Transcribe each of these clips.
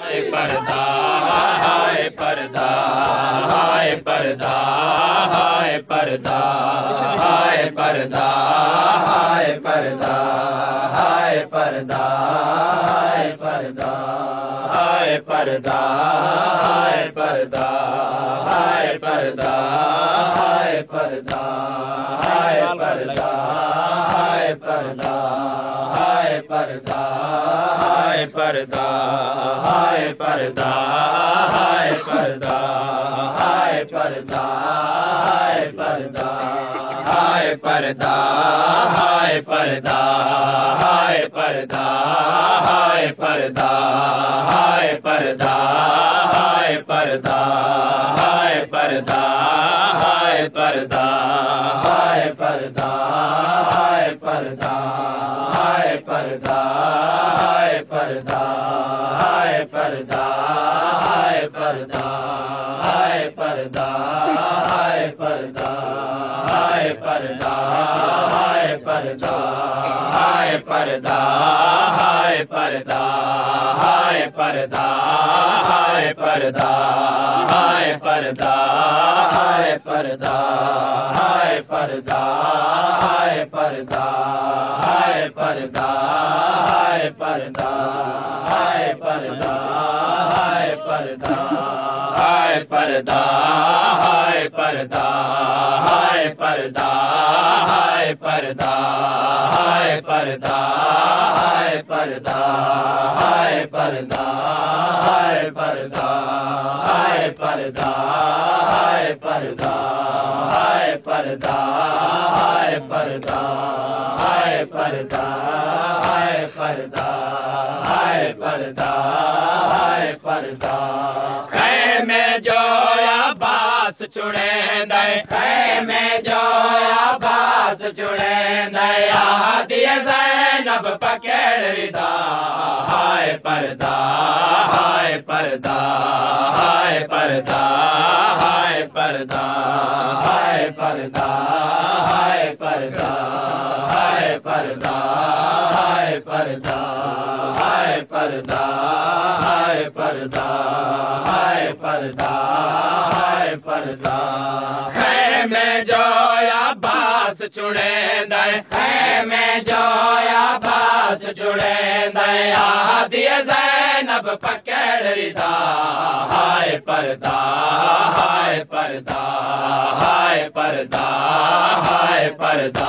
हाय पर्दा हाय पर्दा हाय पर्दा हाय पर्दा हाय पर्दा हाय पर्दा हाय पर्दा हाय पर्दा हाय पर्दा हाय पर्दा हाय पर्दा हाय पर्दा हाय पर्दा हाय पर्दा Bye. Hi, Parada. Hi, Parada. Hi, Parada. Hi, Parada. Hi, Parada. Hi, Parada. Hi, Parada. Hi, Parada. Hi, Parada. Hi, Parada. Hi, Parada. Hi, Parada. Hi, Parada. Hi, Parada. Hi, Parada. Hi, Parada. Hi, Parada. Hi, Parada. Hi, Parada. Hi, Parada. Hi, Parada. हाय परदा हाय परदा हाय परदा हाय परदा हाय परदा हाय परदा हाय परदा हाय परदा हाय परदा हाय परदा हाय परदा हाय परदा हाय परदा में जो आबास चुड़ेंद में जो आबास चुड़ेंद आदि सैनब पकड़ रिदा। हाय परदा हाय परदा हाय परदा हाय परदा हाय परदा हाय परदा हाय परदा हाय परदा। परदा हाय परदा हाय पर हाय पर है मैं जो जोया भुड़े है मैं जो जोया भ जुड़े नयादि सै नब ردا हाय पदा हाय परदा हाय परदा हाय परदा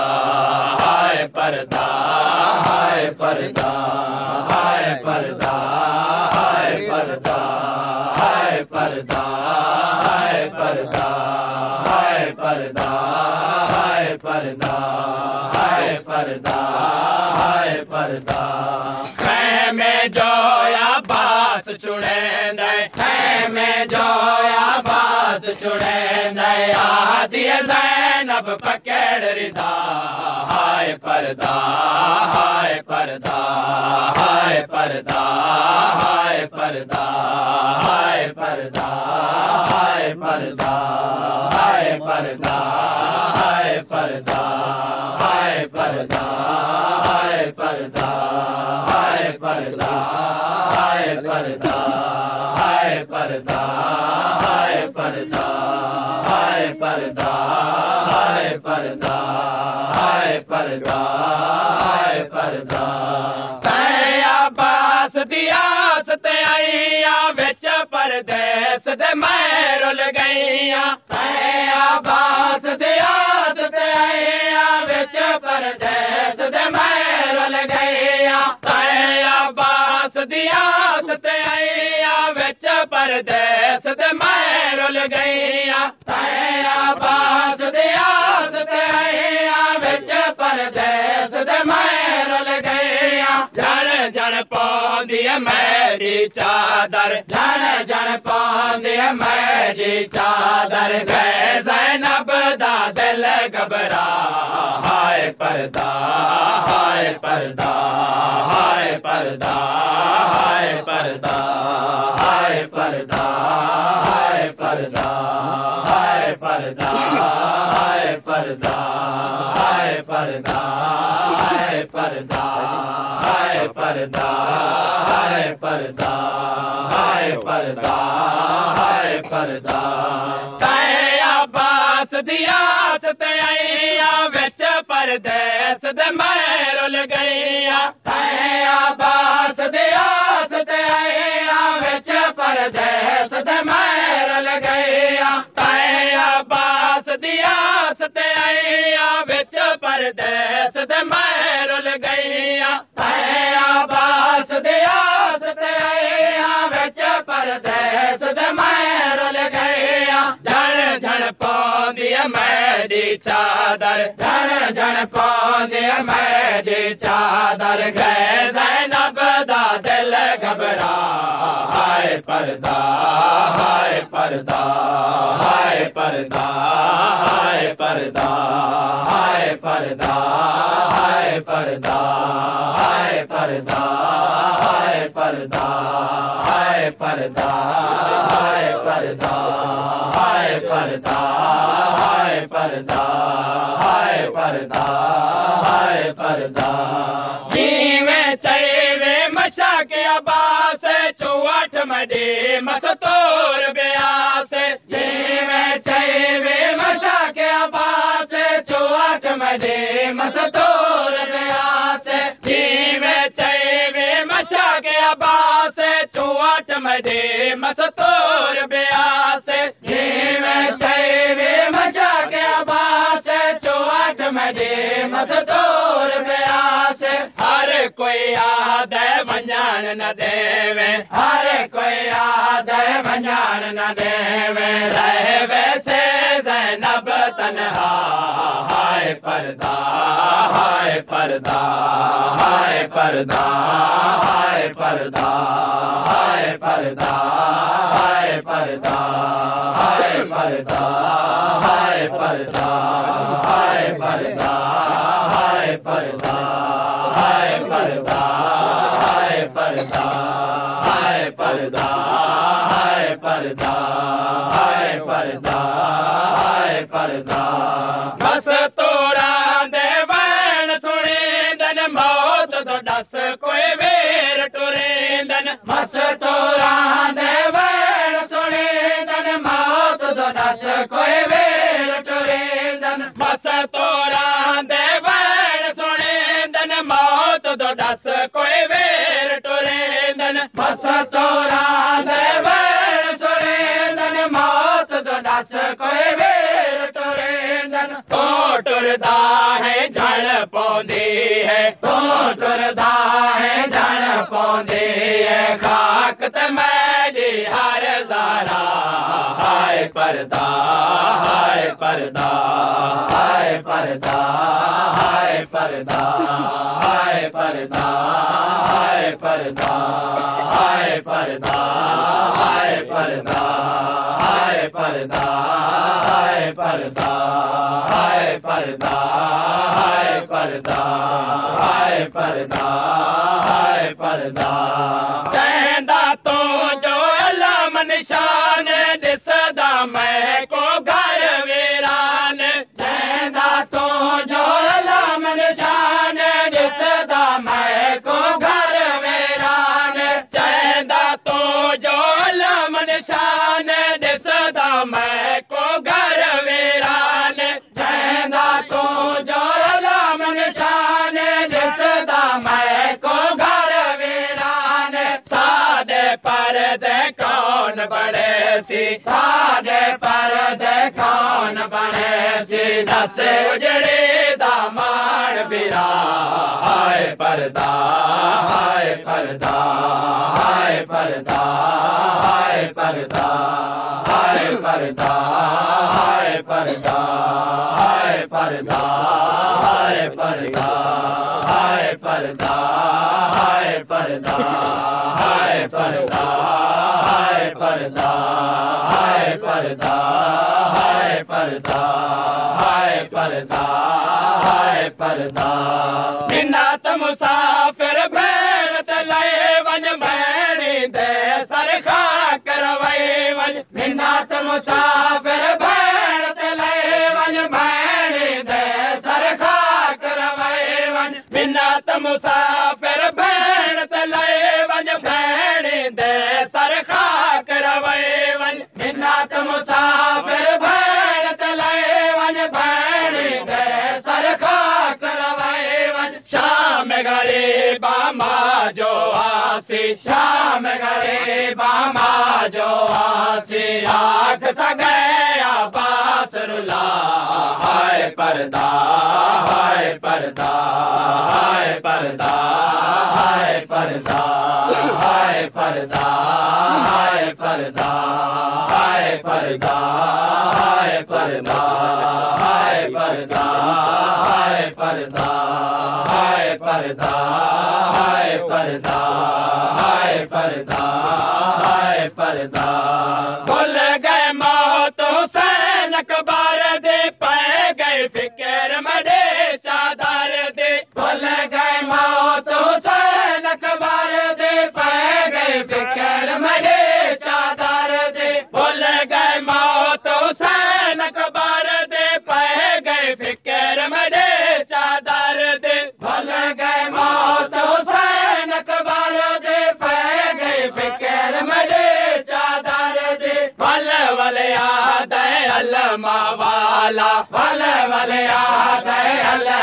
हाय परदा हाय परदा हाय परदा हाय परदा हाय परदा हाय परदा हाय परदा हाय परदा हाय परदा हाय परदा में जोया बास चुड़ैंदे है में जोया पास छुड़े नया दिए अब पकड़ रिदा हाय परदा हाय परदा हाय परदा हाय परदा हाय परदा हाय परदा हाय परदा हाय परदा हाय परदा हाय परदा हाय परदा हाय परदा हाय परदा परदा तया पास त सद मोल गैया तया बास दयासताया बेच परद सद म र गैया ताया बास बचा पर दोल गई मेरी चादर जड़ जण पा दे मेरी चादर दा दिल घबरा हाय परदा हाय परदा हाय परदा हाय परदा हाय परदा हाय परदा परदा परदा पर है पर परदा परदा तया पास त पर पर पर पर गैया دياس ته مهل گيا جهڻ جهڙ پاڏي چادر جهڻ جهڙ پايا مي ڏي چادر گيس دل گهبرا پردہ ہائے پردہ ہائے پردہ ہائے پردہ ہائے پردہ ہائے پردہ ہائے پردہ ہائے پردہ ہائے پردہ ہائے پردہ ہائے پردہ ہائے پردہ ہائے پردہ ہائے پردہ جی میں چلے शाह के अब्बास चौहठ मडे मसतोर ब्यास। मशा के अब्बास चौहठ मडे मस्तोर ब्यास। मशा के अब्बास चौहठ मडे मस्तोर ब्यास। मशा के अब्बास चौहठ मडे मसतोर ब्यास। कोई आद मञान न देवे हर कोई आद मञान न देवे रहवे से जैनब तनहा हाय पर्दा हाय पर्दा हाय पर्दा हाय पर्दा हाय पर्दा हाय पर्दा हाय पर्दा हाय पर्दा हाय पर्दा हाय पर्दा ਪਰਦਾ, ਹਾਏ ਪਰਦਾ ਬਸ ਤੋਰਾ ਦੇ ਵੈਣ ਸੁਣੇ ਦਨ ਤੋਂ ਡਸ ਕੋਈ ਵੇਰ ਟੁਰੇ ਦਨ ਬਸ खाक ते मैडी हर ज़ारा हाय पर्दा हाय पर्दा हाय पर्दा हाय पर्दा हाय पर्दा हाय पर्दा हाय पर्दा हाय पर्दा हाय पर्दा हाय पर्दा हाय पर्दा हाय पर्दा हाय पर्दा हाय पर्दा मैं को घर वीरान। जय जो लमन पड़ेसी साजे पर देखान बनेसी दस उजड़े दामान बिरा। हाय परदा हाय परदा हाय परदा हाय परदा। परदा है पर है पर है पर है परदा परदा है पर है परदा बिना त मुसाफ़िर बिना त मुसाफ़ बिना वञ मुसाफ़िर आसी शाम गरे बामा जो आसी आख सगे अब्बास रुला हाय पर्दा हाय पर्दा हाय पर्दा हाय पर्दा हाय पर्दा हाय पर्दा हाय पर्दा हाय पर्दा हाय पर्दा हाय पर्दा हाय पर्दा हाय पर्दा پردا ہے پردا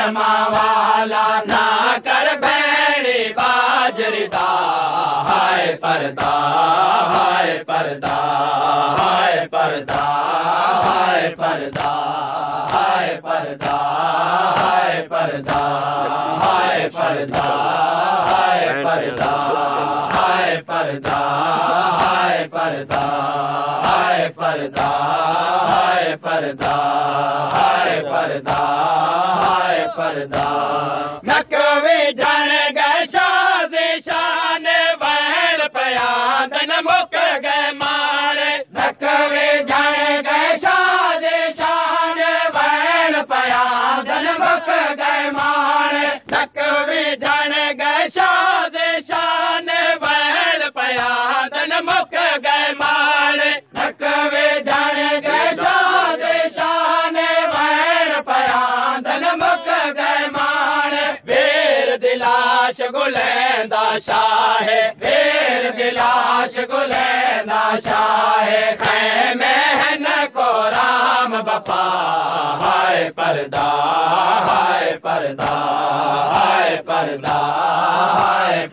अलमा वाला ना कर भैड़ी बाजरदा हाय पर्दा हाय पर्दा हाय पर्दा हाय पर्दा हाय पर्दा हाय पर्दा। हाय पर्दा जण दिलाश गुलेंदा शाह वीर दिलाश गुलेंदा शाह। खैमे न को राम बपा हाय पर्दा हाय पर्दा हाय पर्दा हाय